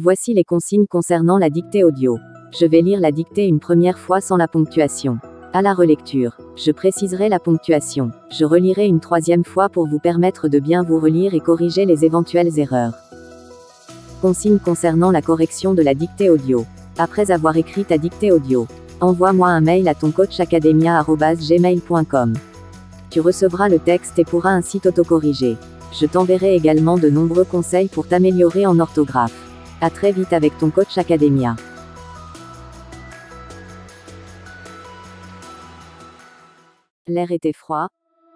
Voici les consignes concernant la dictée audio. Je vais lire la dictée une première fois sans la ponctuation. À la relecture, je préciserai la ponctuation. Je relirai une troisième fois pour vous permettre de bien vous relire et corriger les éventuelles erreurs. Consigne concernant la correction de la dictée audio. Après avoir écrit ta dictée audio, envoie-moi un mail à toncoachacademia.gmail.com. Tu recevras le texte et pourras ainsi t'autocorriger. Je t'enverrai également de nombreux conseils pour t'améliorer en orthographe. À très vite avec ton coach Academia. L'air était froid,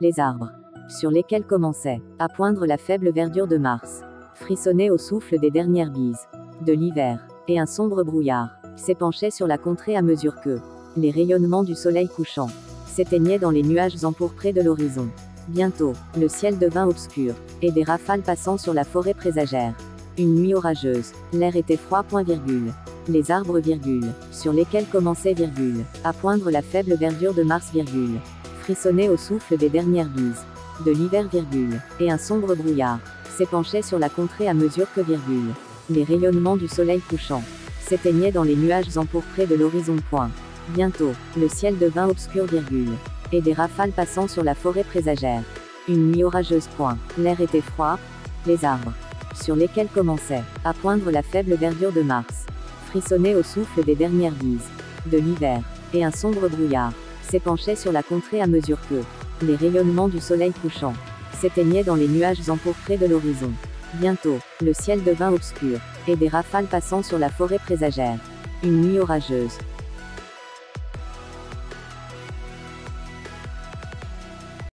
les arbres, sur lesquels commençait à poindre la faible verdure de mars, frissonnaient au souffle des dernières bises de l'hiver, et un sombre brouillard s'épanchait sur la contrée à mesure que les rayonnements du soleil couchant s'éteignaient dans les nuages empourprés de l'horizon. Bientôt, le ciel devint obscur, et des rafales passant sur la forêt présagèrent. Une nuit orageuse, l'air était froid, point virgule. Les arbres, virgule, sur lesquels commençait, virgule, à poindre la faible verdure de Mars, virgule, frissonnaient au souffle des dernières bises de l'hiver, virgule, et un sombre brouillard s'épanchait sur la contrée à mesure que, virgule, les rayonnements du soleil couchant s'éteignaient dans les nuages empourprés de l'horizon, point. Bientôt, le ciel devint obscur, virgule, et des rafales passant sur la forêt présagèrent. Une nuit orageuse, point. L'air était froid, les arbres, sur lesquels commençait à poindre la faible verdure de Mars, frissonnaient au souffle des dernières bises de l'hiver, et un sombre brouillard s'épanchait sur la contrée à mesure que les rayonnements du soleil couchant s'éteignaient dans les nuages empourprés de l'horizon. Bientôt, le ciel devint obscur, et des rafales passant sur la forêt présagèrent. Une nuit orageuse,